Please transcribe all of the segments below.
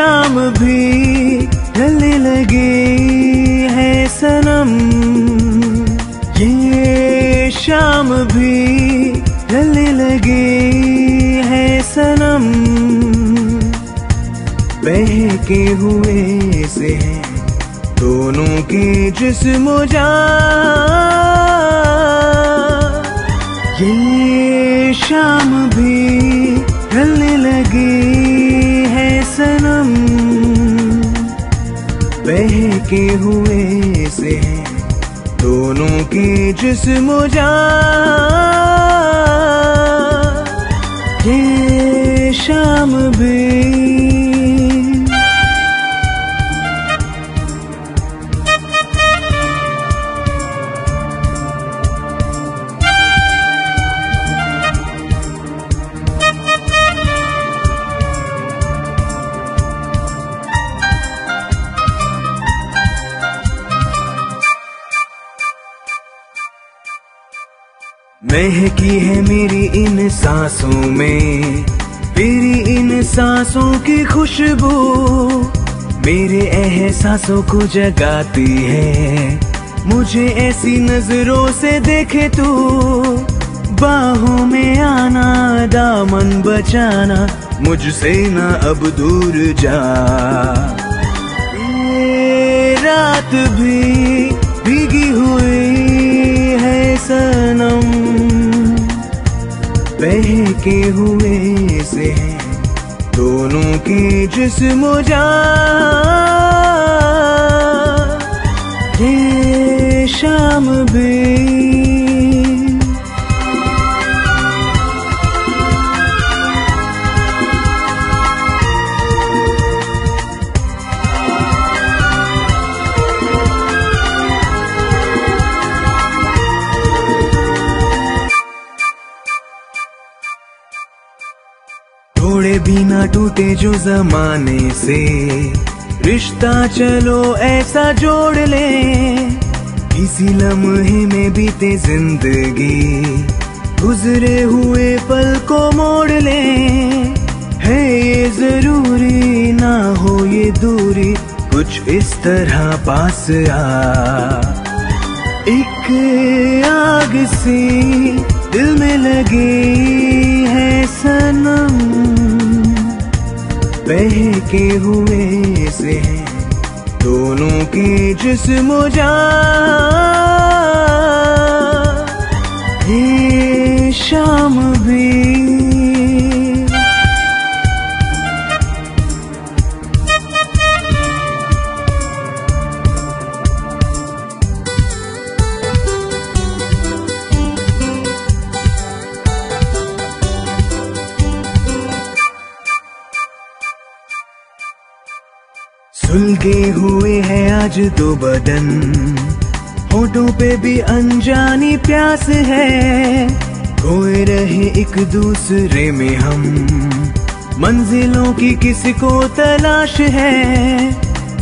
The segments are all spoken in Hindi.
शाम भी ढलने लगे है सनम। ये शाम भी ढलने लगे है सनम। बहके हुए से है दोनों के जिस्म जा। ये शाम भी बहके हुए से दोनों के जिस्म ये शाम भी खुशबू मेरे एहसासों को जगाती है। मुझे ऐसी नज़रों से देखे तू। बाहों में आना, दामन बचाना, मुझसे ना अब दूर जा। रात भी भीगी हुई है सनम, बहके हुए से। है दोनों की जिस्म ये शाम भी जमाने से। रिश्ता चलो ऐसा जोड़ ले। इसी लम्हे में बीते ज़िंदगी। गुजरे हुए पल को मोड़ ले। है ये ज़रूरी ना हो ये दूरी। कुछ इस तरह पास आ। एक आग सी दिल में लगी है सनम बहके हुए से हैं। दोनों के जिस्म ये शाम भी दो बदन। होठों पे भी अनजानी प्यास है। खोए रहे एक दूसरे में हम। मंजिलों की किसको तलाश है?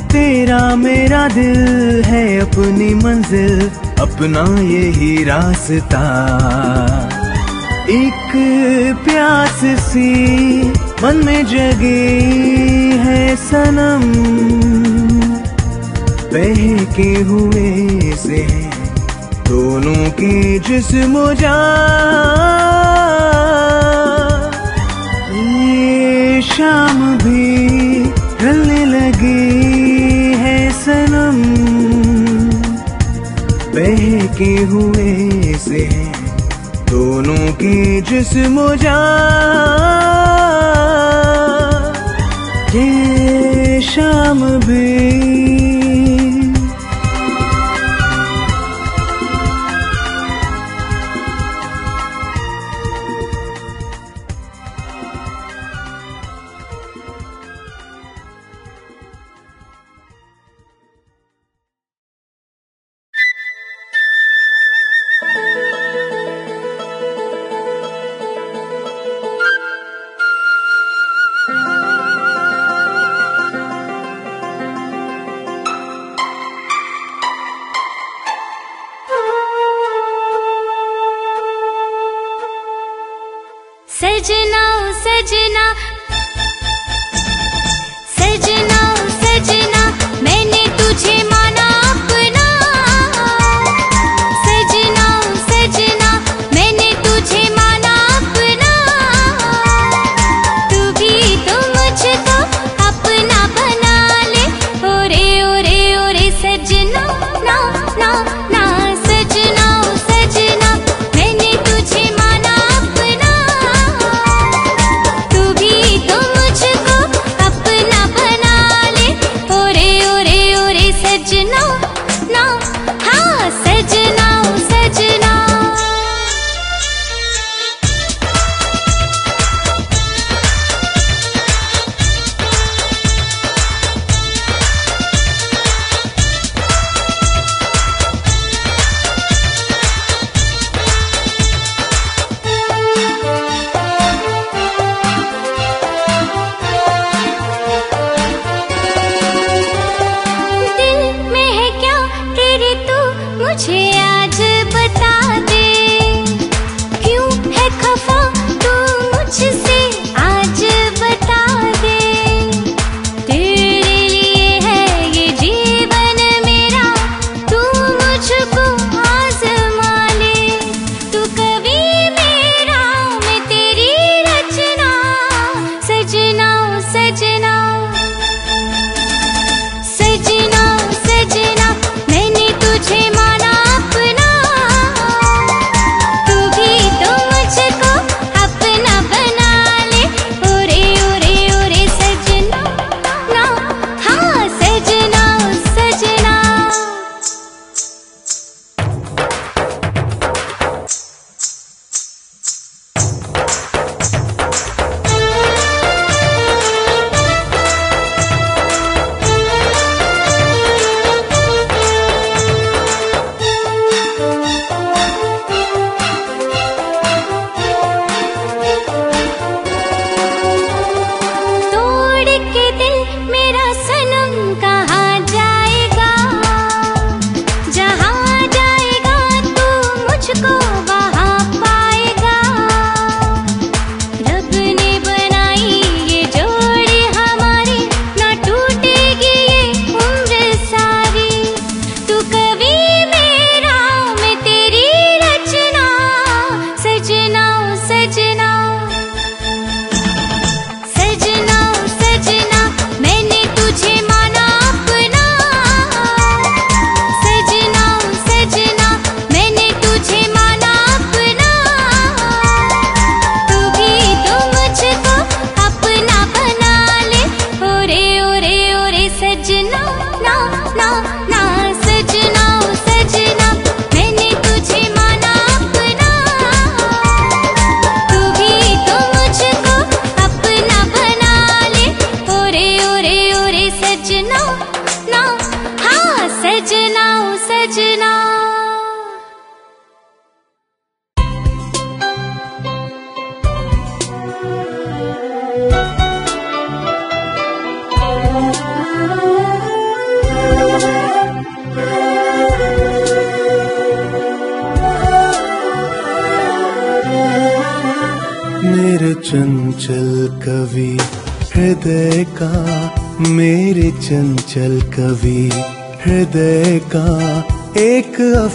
तेरा मेरा दिल है अपनी मंजिल, अपना यही रास्ता। एक प्यास सी मन में जगी है सनम। बहके हुए से है। दोनों के जिस्म ये शाम भी ढलने लगी है सनम। बहके हुए से है। दोनों के जिस्म ये शाम भी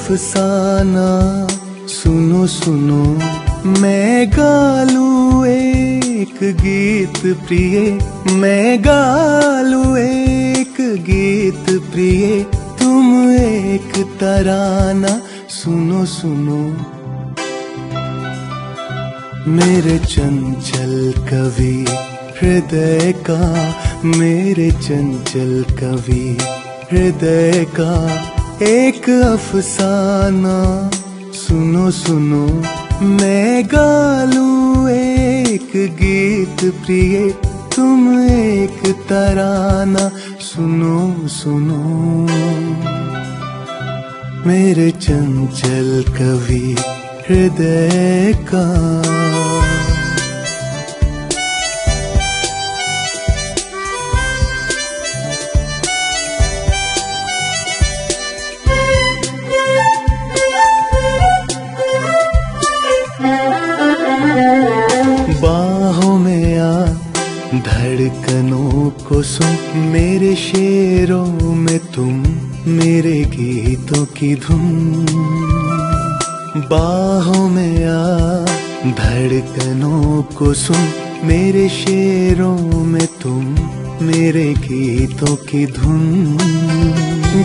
अफसाना। सुनो सुनो, मैं गालू एक गीत प्रिय। मैं गालू एक गीत प्रिय। तुम एक तराना। सुनो सुनो। मेरे चंचल कवि, हृदय का, मेरे चंचल कवि, हृदय का। एक अफसाना, सुनो सुनो, मैं गालू एक गीत प्रिय, तुम एक तराना, सुनो सुनो। मेरे चंचल कवि हृदय का धड़कनों को सुन मेरे शेरों में तुम, मेरे गीतों की धुन। बाहों में आ धड़कनों को सुन, मेरे शेरों में तुम, मेरे गीतों की धुन।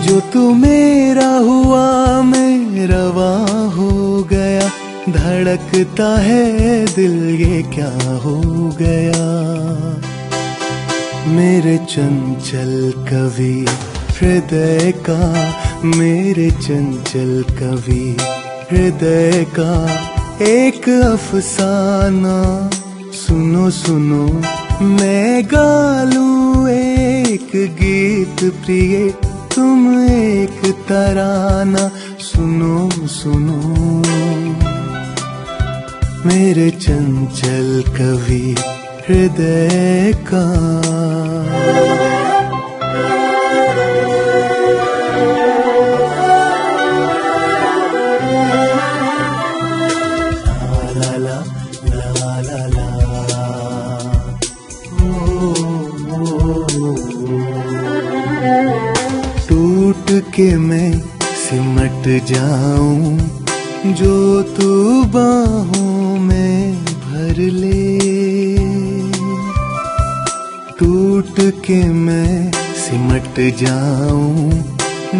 जो तू मेरा हुआ, मैं रवा हो गया धड़कता है दिल, ये क्या हो गया? मेरे चंचल कवि, हृदय का, मेरे चंचल कवि, हृदय का एक अफसाना। सुनो सुनो, मैं गालू एक गीत प्रिय, तुम एक तराना। सुनो सुनो। मेरे चंचल कवि हृदय का। टूट के मैं सिमट जाऊँ। जो तू बाहों में भर ले। टूट के मैं सिमट जाऊँ,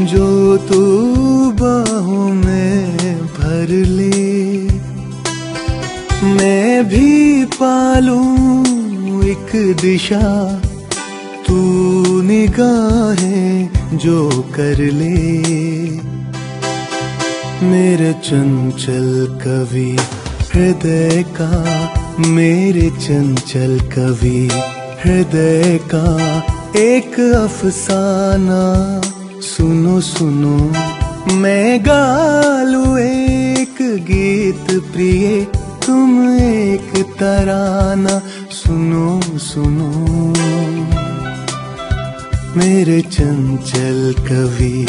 जो तू बाहों में भर ले। मैं भी पालूं एक दिशा, तू निगाहें जो कर ले। मेरे चंचल कवि, हृदय का मेरे चंचल कवि, हृदय का एक अफसाना। सुनो सुनो, मैं गालू एक गीत प्रिय, तुम एक तराना। सुनो सुनो, मेरे चंचल कवि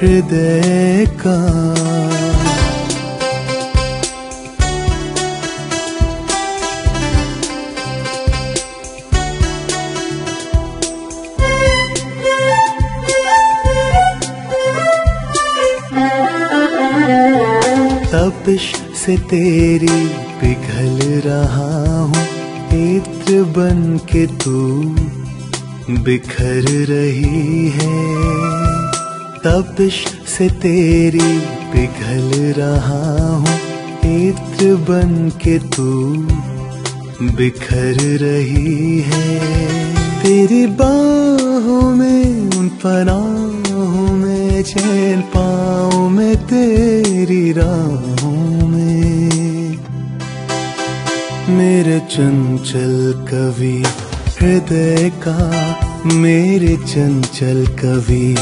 हृदय का तपिश से तेरी पिघल रहा हूँ इत्र बन के तू बिखर रही है। तपिश से तेरी पिघल रहा हूँ। इत्र बन के तू बिखर रही है। तेरी बाहों में, उन पनाहों में, चैन पाँव में, तेरी राहों में। मेरे चंचल कवि, हृदय का, मेरे चंचल कवि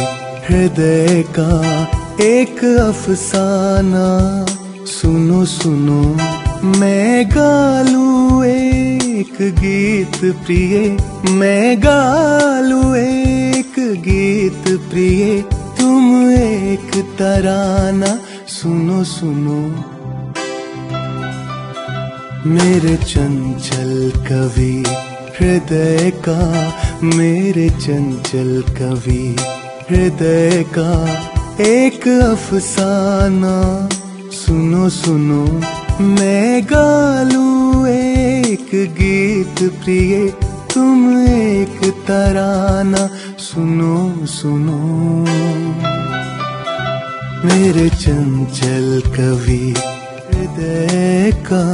हृदय का एक अफसाना। सुनो सुनो, मैं गालू एक गीत प्रिय। मैं गालू एक गीत प्रिय। तुम एक तराना। सुनो सुनो। मेरे चंचल कवि, हृदय का मेरे चंचल कवि। हृदय का एक अफसाना। सुनो सुनो, मैं गालू एक गीत प्रिय, तुम एक तराना। सुनो सुनो, मेरे चंचल कवि हृदय का।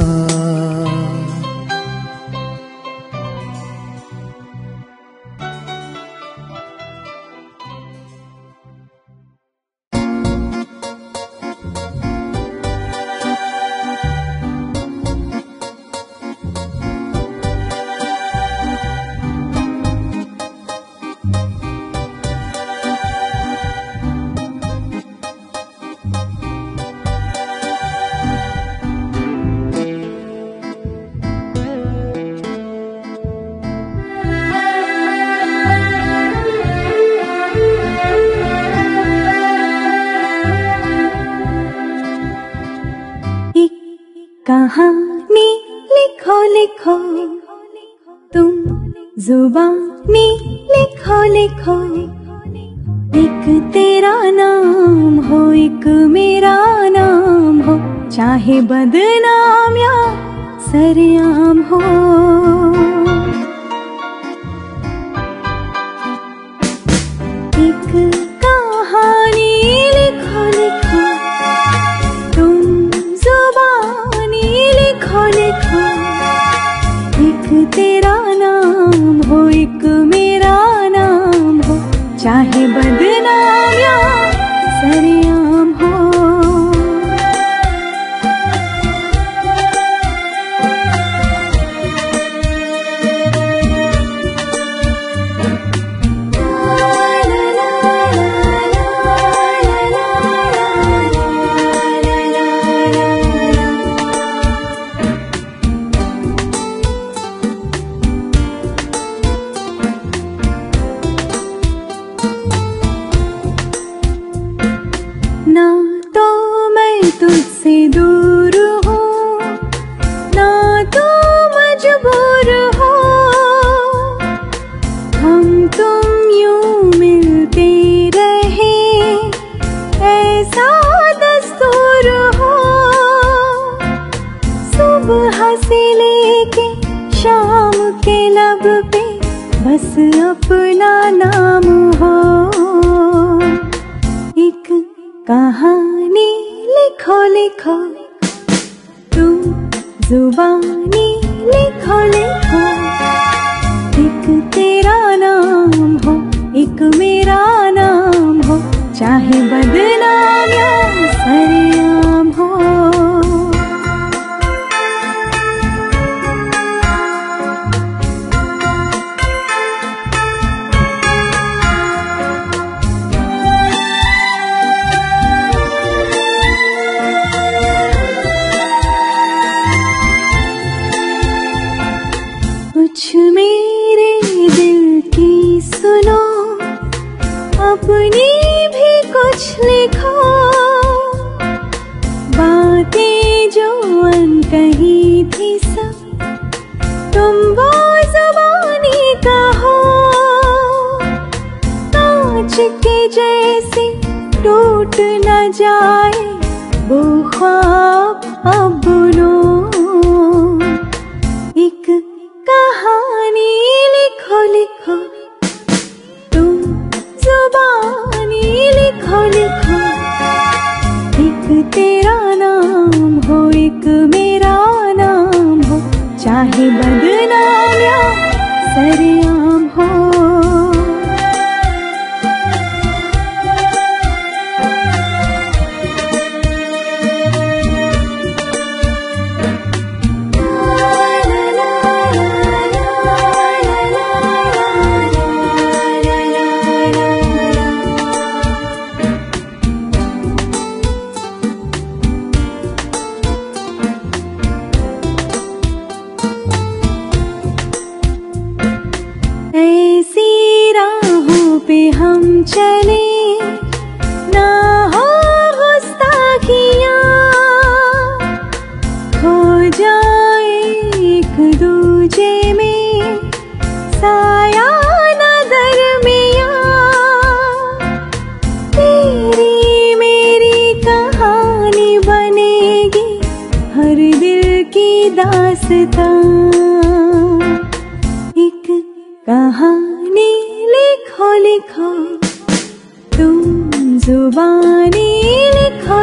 लिखो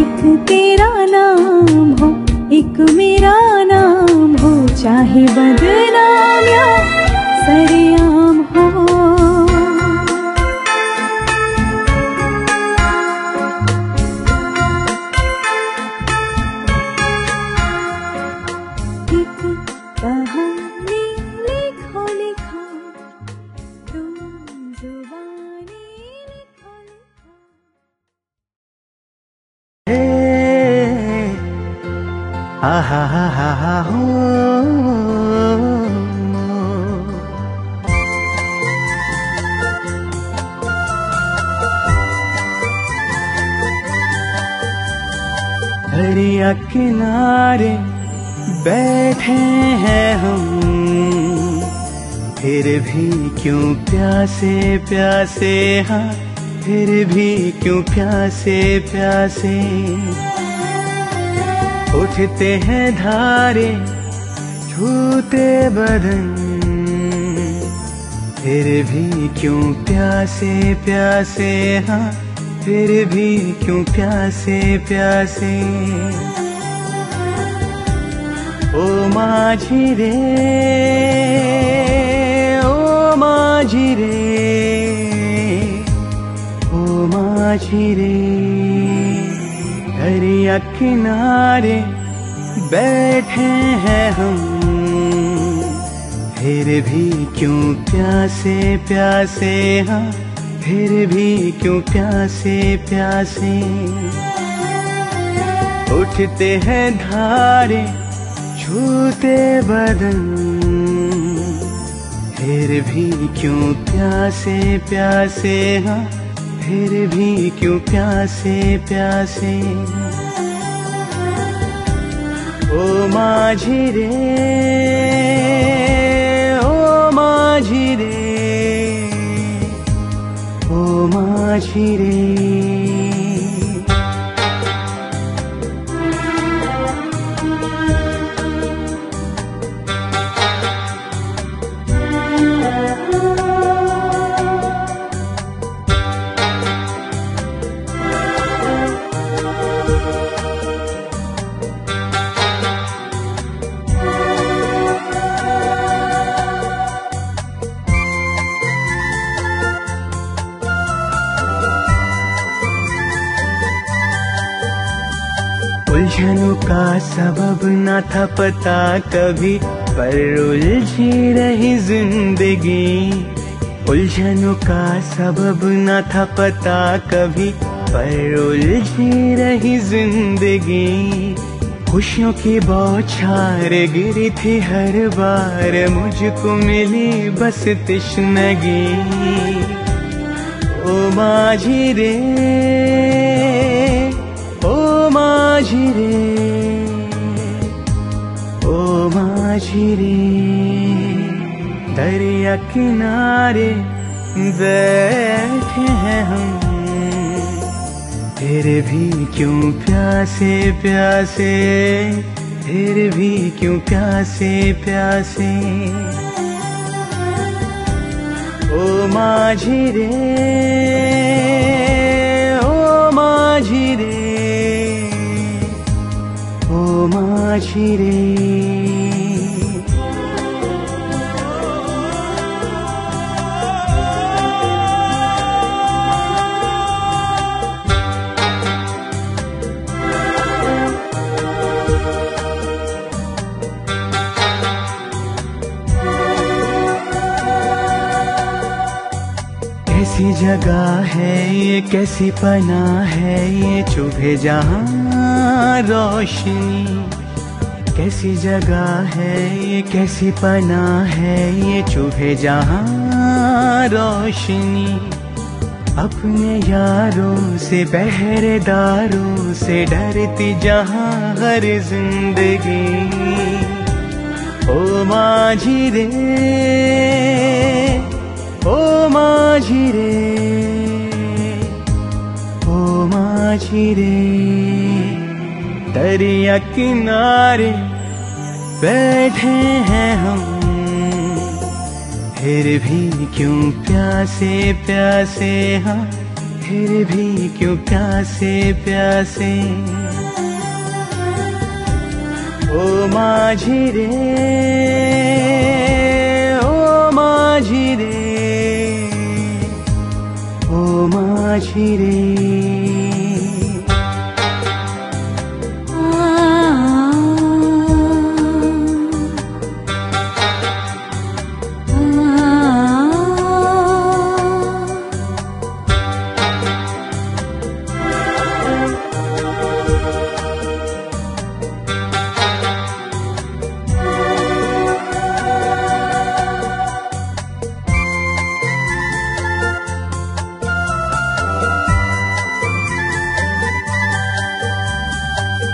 एक तेरा नाम हो एक मेरा नाम हो चाहे बदनाम प्यासे हाँ फिर भी क्यों प्यासे प्यासे? उठते हैं धारे, छूते बदन, फिर भी क्यों प्यासे प्यासे? हाँ फिर भी क्यों प्यासे प्यासे? ओ माझी रे, ओ माझी रे। माझी दरिया किनारे बैठे हैं हम। फिर भी क्यों प्यासे प्यासे हाँ? फिर भी क्यों प्यासे प्यासे? उठते हैं धारे, छूते बदन। फिर भी क्यों प्यासे प्यासे हाँ? फिर भी क्यों प्यासे प्यासे? ओ माझी रे ओ माझी रे ओ माझी रे सबब न था पता कभी, पर उलझी रही ज़िंदगी। उलझनों का सबब न था पता कभी, पर उलझी रही ज़िंदगी। खुशियों की बौछार गिरी थी हर बार, मुझको मिली बस तिश्नगी। ओ माझी रे, ओ माझी रे। माझी रे दरिया किनारे बैठे हैं हम। फिर भी क्यों प्यासे प्यासे? फिर भी क्यों प्यासे प्यासे? ओ माझी रे ओ माझी रे ओ माझी रे कैसी पना है ये चुभे जहाँ रोशनी? कैसी जगह है ये कैसी पना है ये चुभे जहाँ रोशनी? अपने यारों से पहरेदारों से डरती जहाँ हर ज़िंदगी? ओ माझी रे, ओ माझी रे। माझी दरिया किनारे बैठे हैं हम। फिर भी क्यों प्यासे प्यासे हाँ फिर भी क्यों प्यासे प्यासे? ओ माझी रे ओ माझी रे ओ माझी रे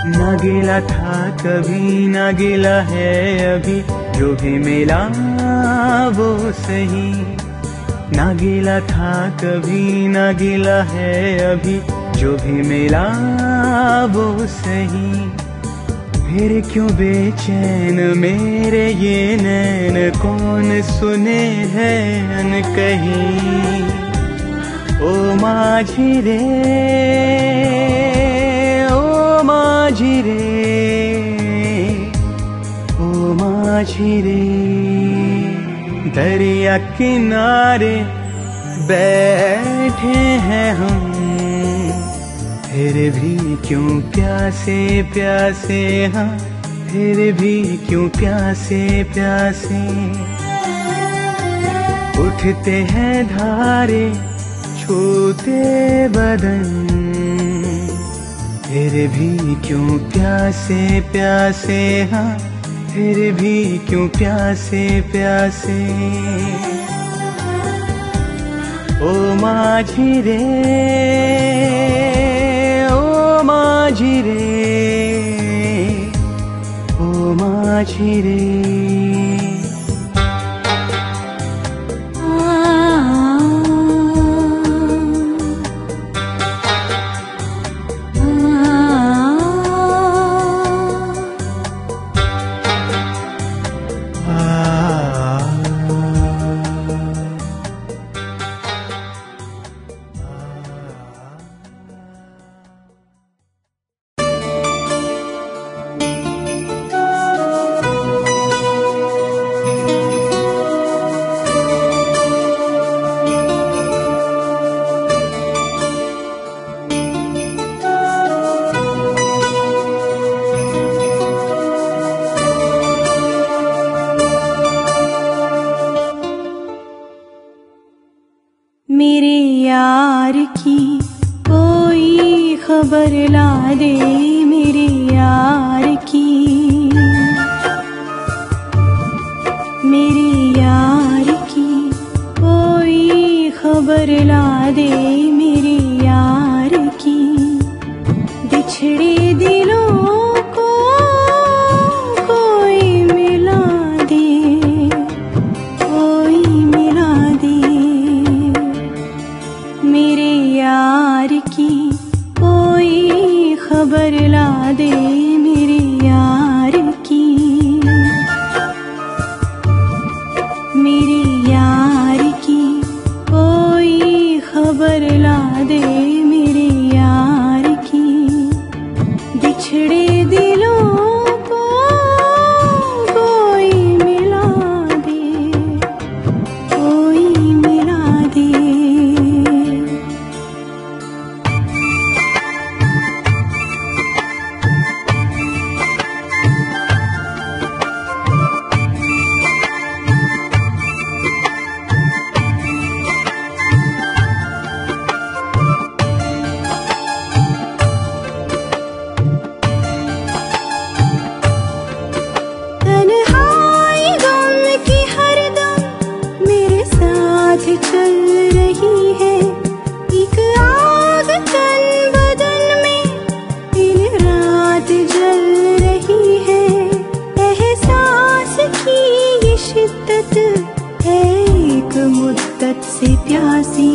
ना गिला था कभी ना गिला है अभी। जो भी मिला वो सही। ना गिला था कभी ना गिला है अभी। जो भी मिला वो सही। फिर क्यों बेचैन मेरे ये नैन? कौन सुने हैं कहीं? ओ माझी रे माझी रे ओ माझी रे दरिया किनारे बैठे हैं हम। फिर भी क्यों प्यासे प्यासे हाँ फिर भी क्यों प्यासे प्यासे। उठते हैं धारे, छूते बदन। फिर भी क्यों प्यासे प्यासे हाँ? फिर भी क्यों प्यासे प्यासे? ओ माझी रे ओ माझी रे ओ माझी रे प्यासी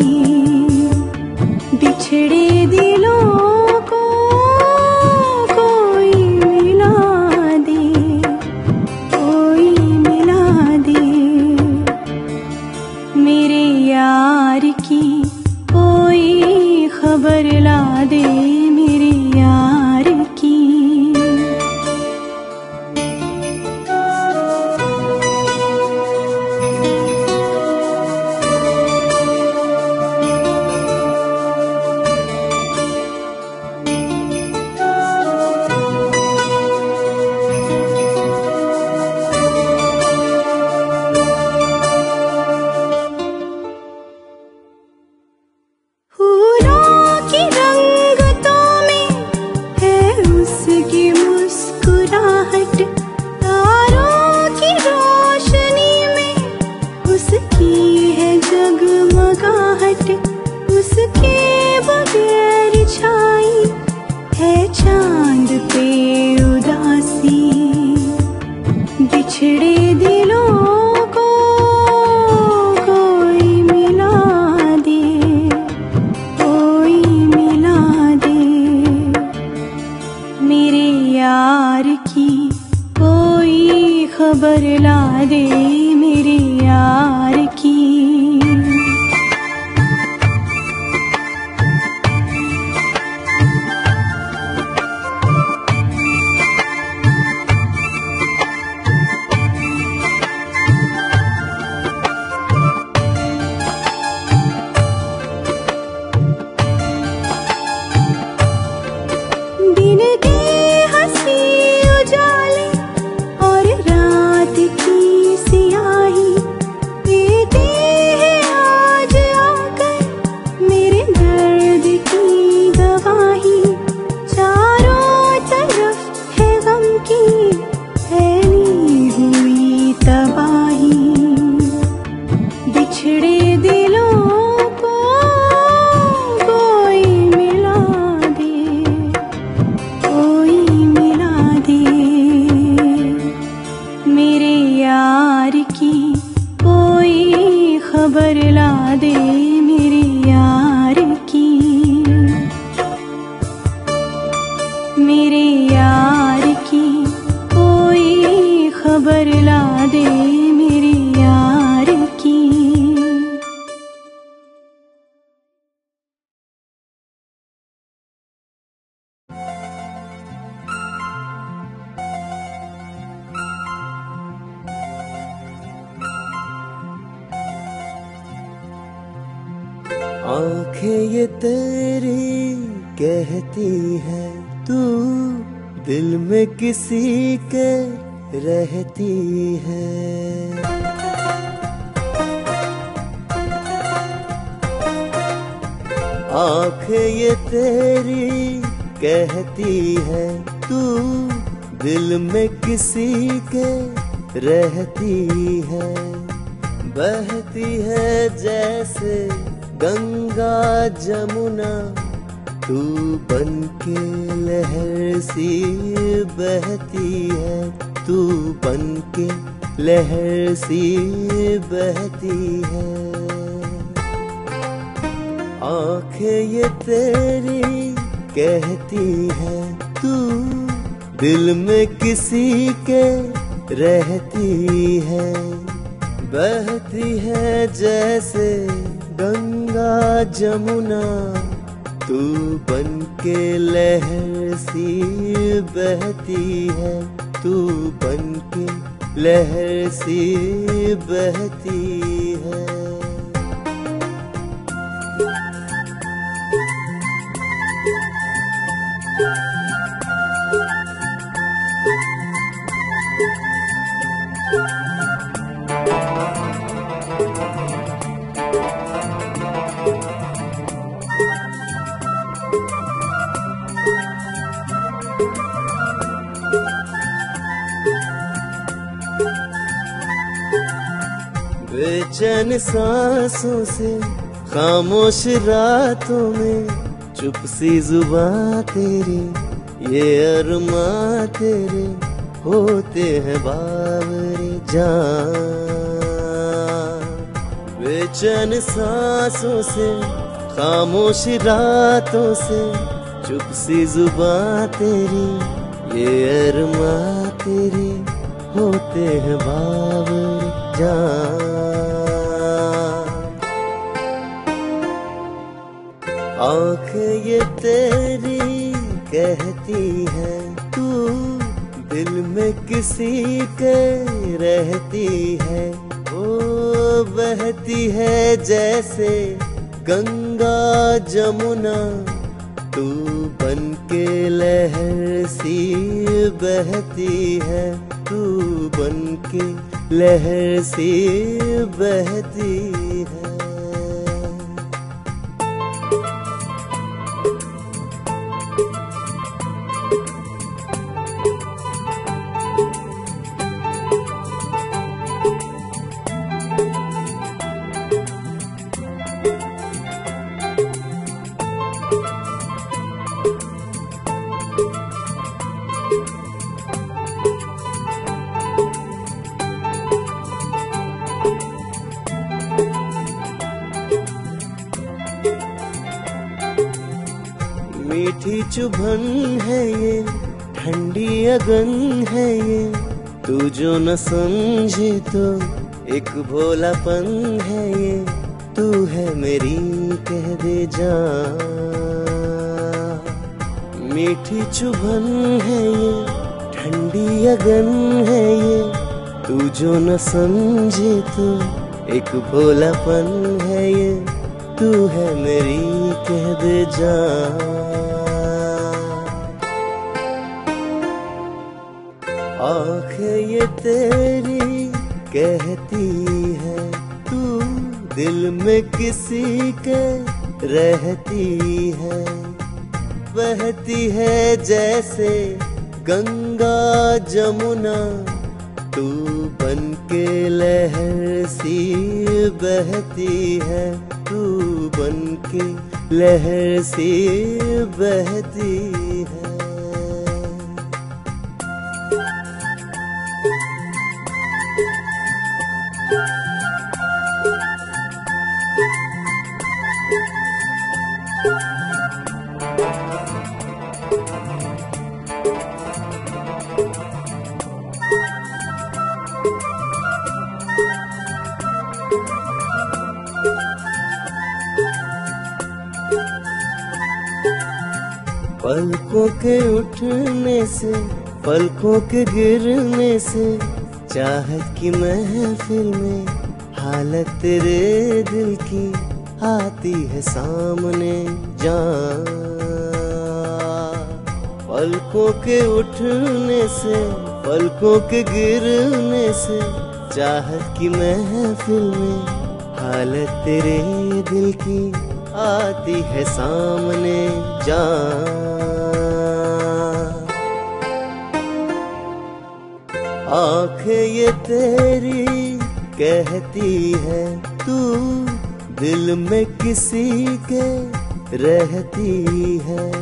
दिल में किसी के रहती है, बहती है जैसे गंगा जमुना। तू बन के लहर सी बहती है, तू बन के लहर सी बहती है। सांसों से खामोश रातों में चुप सी जुबां तेरी, ये अरमा तेरे होते हैं बावरे जान। बेचैन सांसों से खामोश रातों से चुप सी जुबां तेरी, ये अरमा तेरी होते हैं बावरे जान। आँख ये तेरी कहती है, तू दिल में किसी के रहती है। ओ, बहती है जैसे गंगा जमुना, तू बन के लहर सी बहती है। तू बन के लहर सी बहती जो न समझे तो एक भोलापन है ये। तू है मेरी, कह दे जा मीठी चुभन है ये, ठंडी अगन है ये। तू जो न समझे तो एक भोलापन है ये। तू है मेरी, कह दे जा किसी के रहती है, बहती है जैसे गंगा जमुना। तू बन के लहर सी बहती है, तू बन के लहर सी पलकों के उठने से, पलकों के गिरने से, चाहत की महफिल में हालत तेरे दिल की आती है सामने जान। पलकों के उठने से, पलकों के गिरने से, चाहत की महफिल में हालत तेरे दिल की आती है सामने जान। आँख ये तेरी कहती है, तू दिल में किसी के रहती है।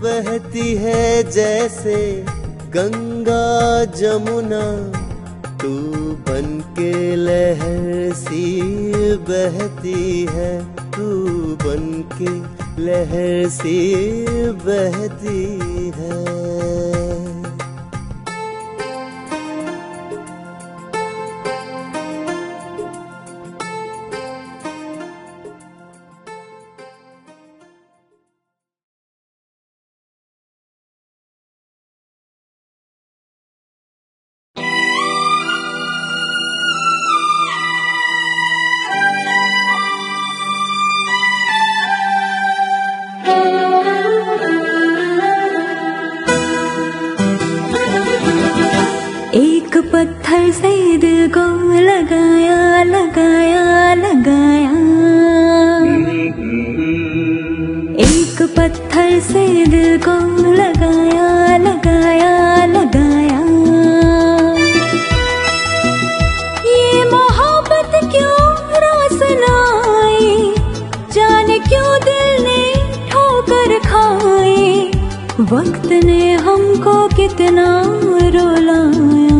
बहती है जैसे गंगा जमुना, तू बन के लहर सी बहती है। तू बन के लहर से बहती है। वक्त ने हमको कितना रुलाया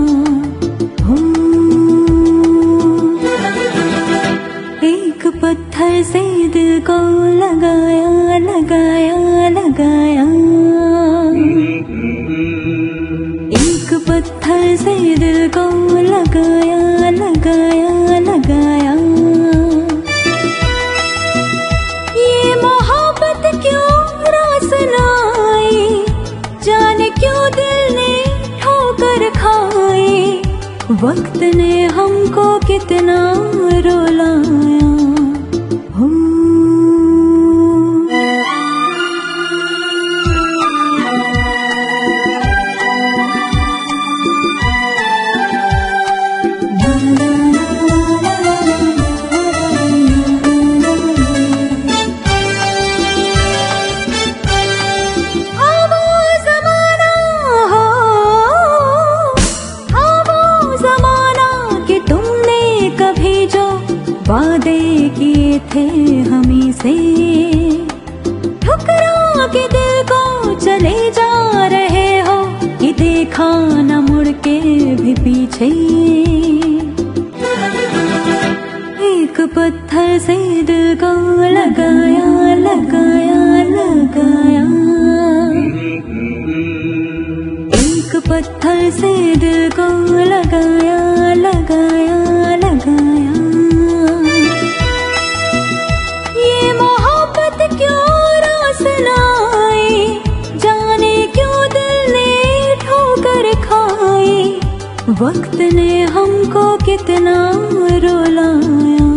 वक्त ने हमको कितना रुलाया वक्त ने हमको कितना रुलाया।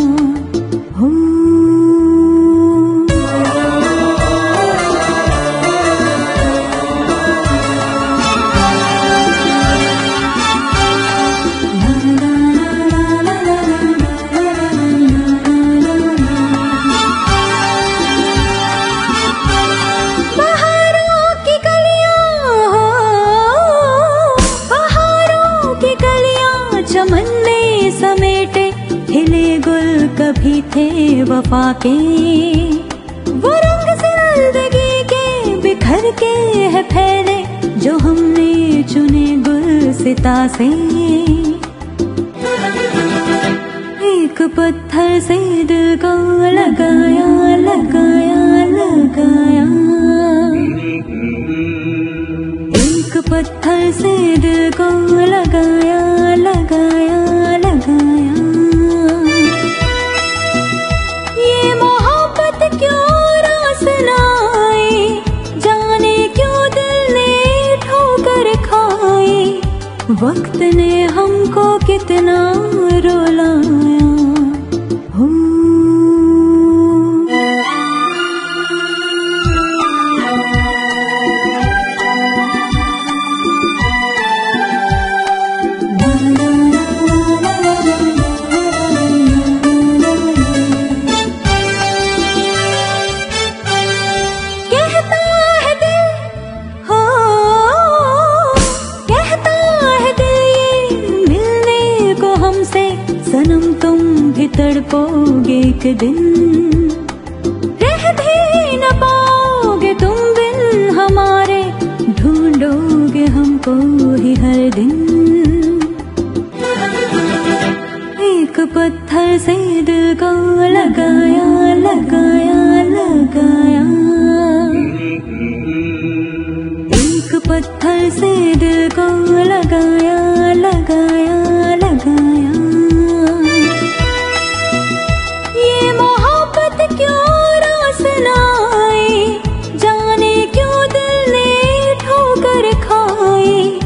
वफा के वो रंग ज़िंदगी के बिखर के है फैले, जो हमने चुने गुल सिता से एक पत्थर से दिल को लगाया लगाया लगाया। एक पत्थर से को लगाया लगाया लगाया। एक पत्थर से दिल को लगाया लगाया लगाया। ये मोहब्बत क्यों रास लाई जाने क्यों दिल ने ठोकर खाई?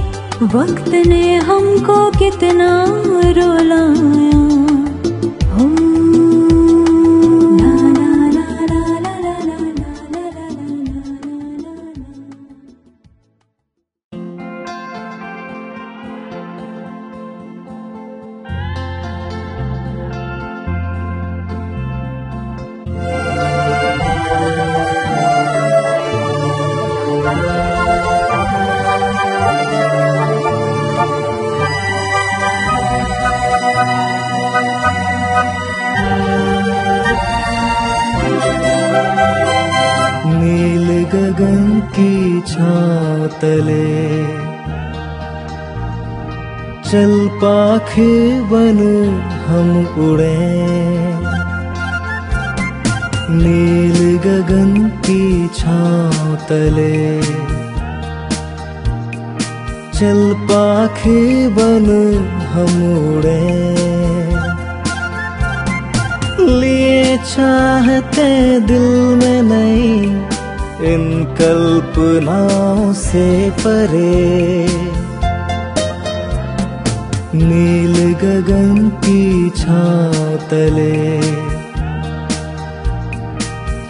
वक्त ने हमको कितना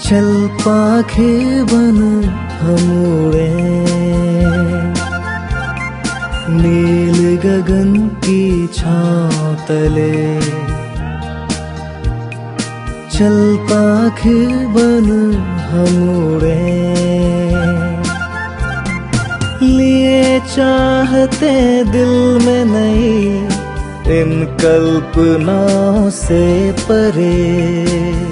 चल पाखे बन हम उड़े नील गगन की छाँव तले चल पाखे बन हम उड़े लिए चाहते दिल में नहीं इन कल्पनाओं से परे।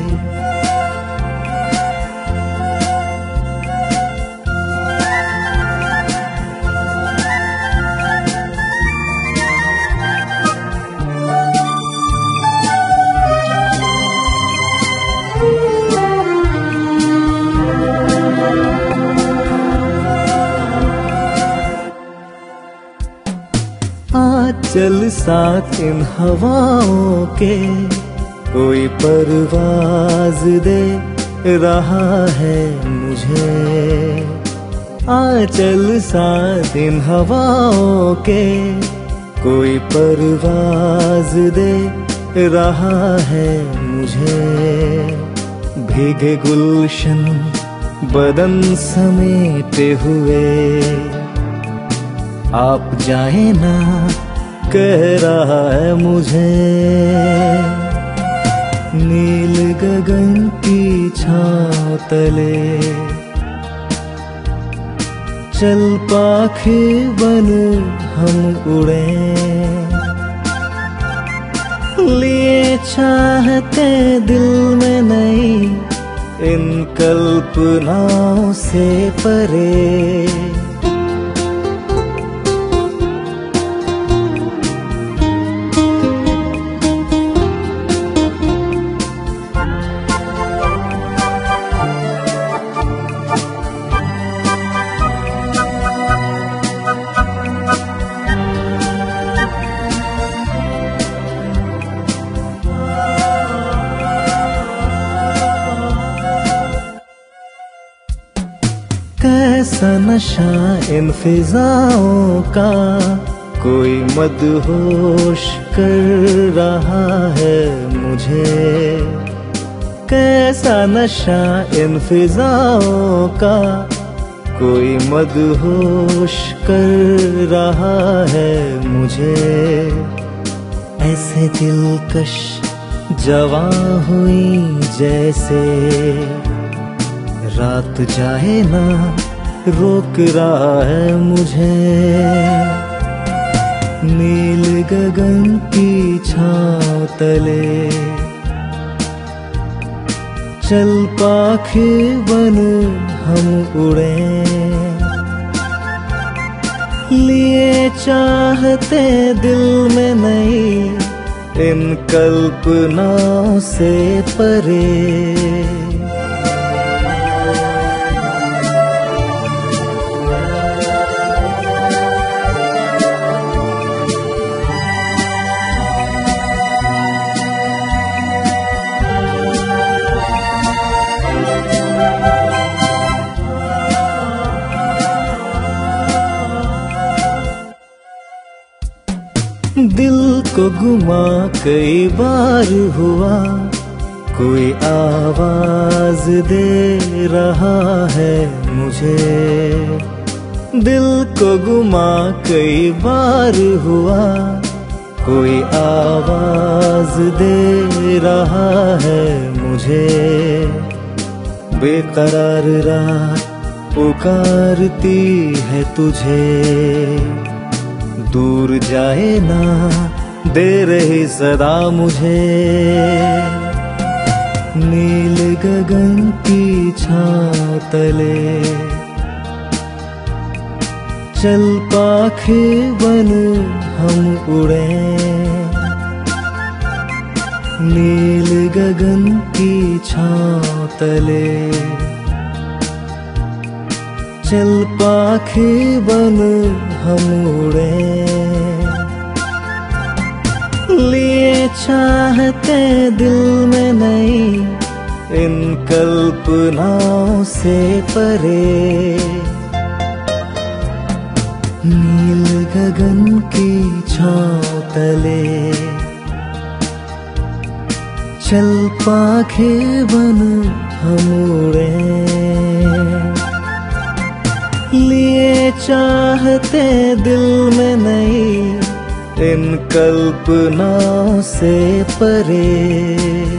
साथ इन हवाओं के कोई परवाज दे, रहा है मुझे। आ चल साथ इन हवाओं के कोई परवाज दे, रहा है मुझे। भीगे गुलशन बदन समेटे हुए, आप जाए ना कह रहा है मुझे, नील गगन की छाँव तले चल पाखे बन हम उड़े। लिए चाहते दिल में नहीं इन कल्पनाओं से परे। नशा इन फिजाओं का कोई मदहोश कर रहा है मुझे। कैसा नशा इन फिजाओं का कोई मदहोश कर रहा है मुझे। ऐसे दिलकश जवा हुई जैसे। रात जाए ना रोक रहा है मुझे। नील गगन की छाँव तले। चल पाखे बन हम उड़े। लिए चाहते दिल में नहीं इन कल्पनाओं से परे। गुमा कई बार हुआ, कोई आवाज़ दे रहा है मुझे। दिल को गुमा, कई बार हुआ, कोई आवाज़ दे रहा है मुझे। बेकरार रात पुकारती है तुझे। दूर जाए ना दे रही सदा मुझे। नील गगन की छाँव तले। चल पाखे बन हम उड़े। नील गगन की छाँव तले। चल पाखे बन हम उड़े। लिए चाहते दिल में नहीं, इन कल्पनाओं से परे। नील गगन की छाँव तले, चल पाखे बन हम लिए चाहते दिल में नहीं इन कल्पनाओं से परे।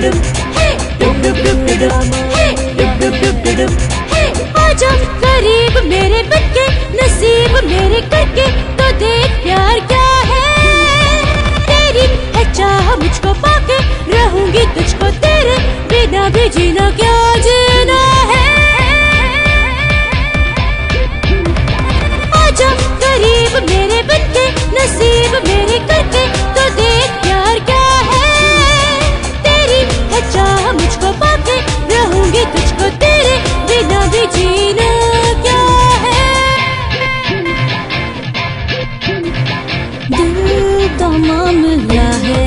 dum तो चाह मुझको पाके, रहूँगी तुझको तेरे बिना भी जीना क्या जीना है? आजा करीब मेरे बन नसीब करना है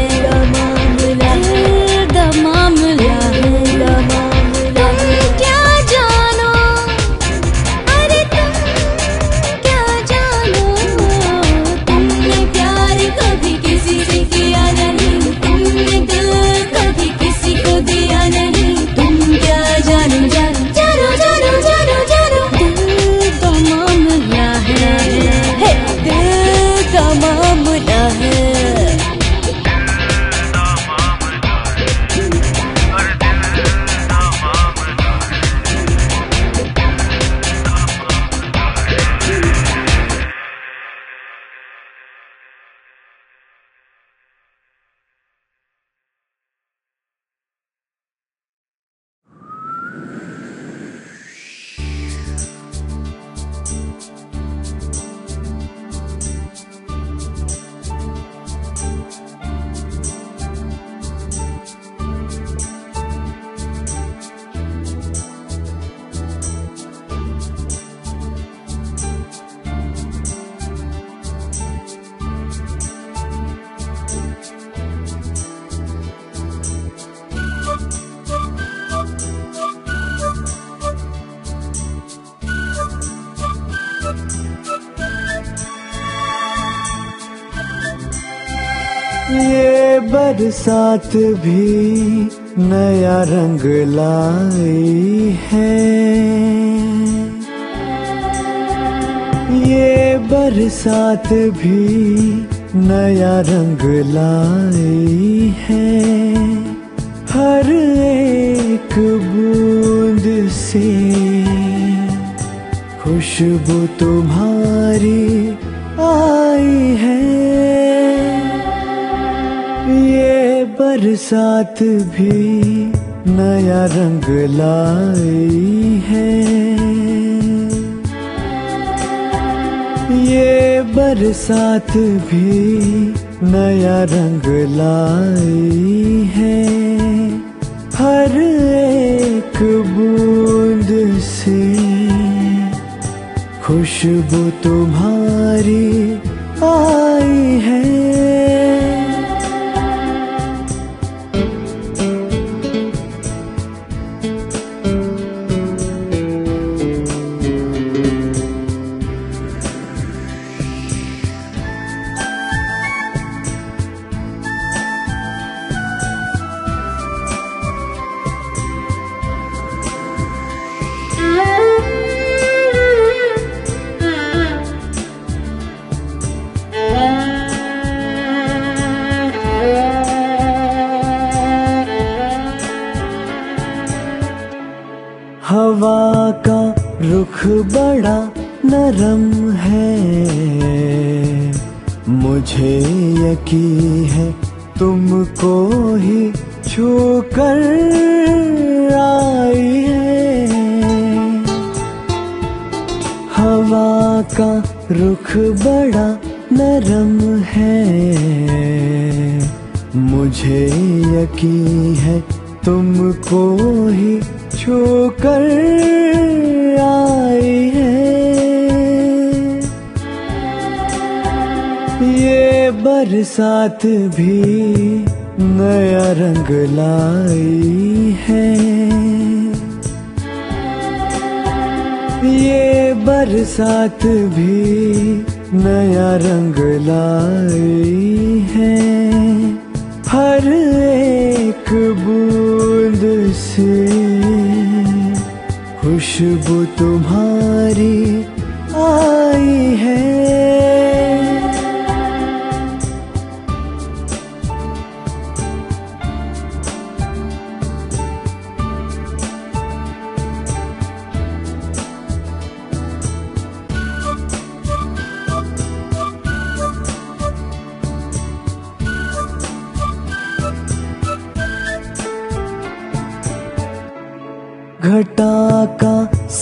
बरसात भी नया रंग लाई है। ये बरसात भी नया रंग लाई है। हर एक बूंद से खुशबू तुम्हारी बरसात भी नया रंग लाई है। ये बरसात भी नया रंग लाई है। हर एक बूंद से खुशबू तुम्हारी आई है। बड़ा नरम है। मुझे यकीन है तुमको ही छू कर आई है। हवा का रुख बड़ा नरम है। मुझे यकीन है तुमको ही छू आई है। ये बरसात भी नया रंग लाई है। ये बरसात भी नया रंग लाई है। हर एक बूंद से खुशबू तुम्हारी आई है।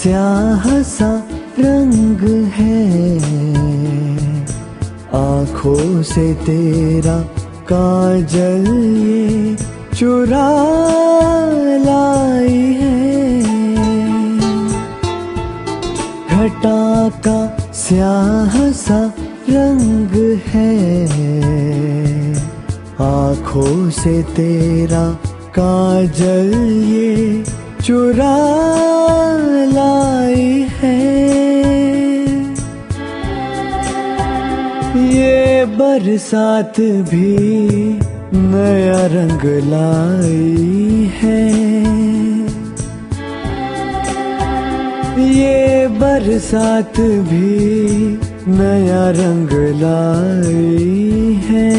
स्याह सा रंग है। आँखों से तेरा काजल ये चुरा लाई है। घटा का स्याह सा रंग है। आँखों से तेरा काजल ये चुरा लाई है। ये बरसात भी नया रंग लाई है। ये बरसात भी नया रंग लाई है।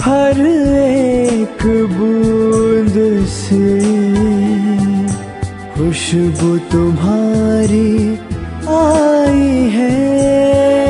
हर एक बूंद से खुशबू तुम्हारी आई है।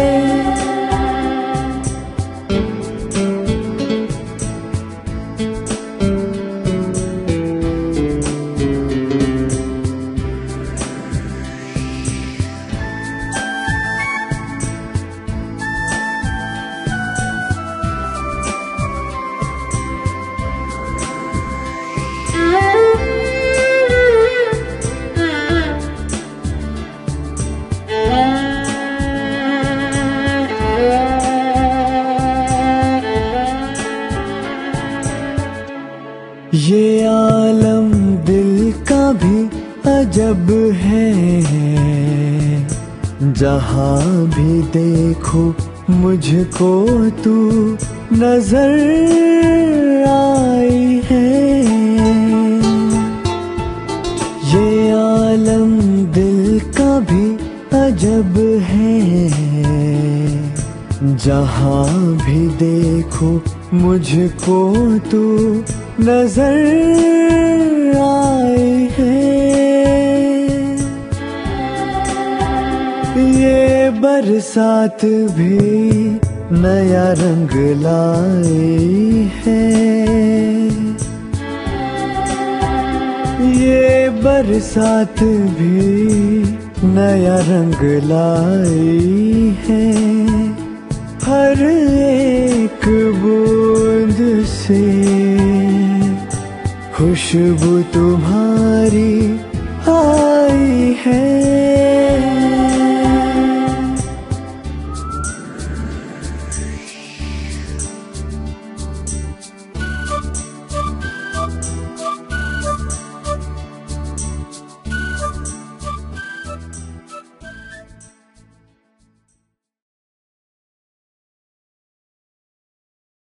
जहाँ भी देखो, मुझको तू नज़र आई है। ये आलम दिल का भी अजब है। जहाँ भी देखो, मुझको तू नज़र बरसात भी नया रंग लाई है। ये बरसात भी नया रंग लाई है। हर एक बूंद से खुशबू तुम्हारी आई है।